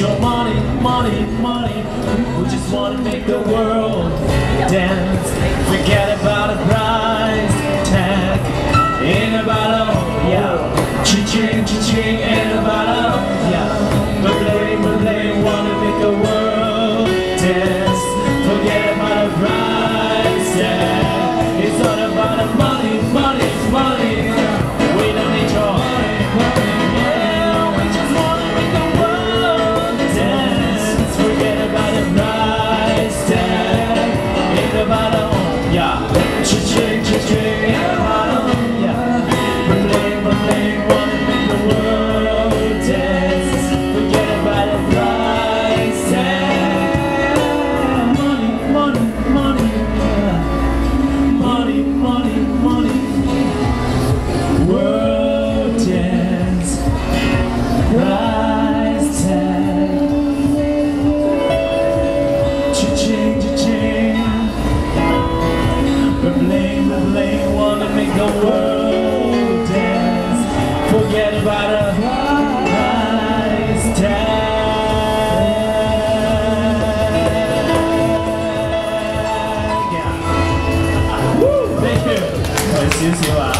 your money, money, money. We just want to make the world dance. Forget about a price tag. Ain't about a yeah. Cha-ching, cha-ching, Get about a nice time. Yeah. Woo, thank you. 很新奇吧？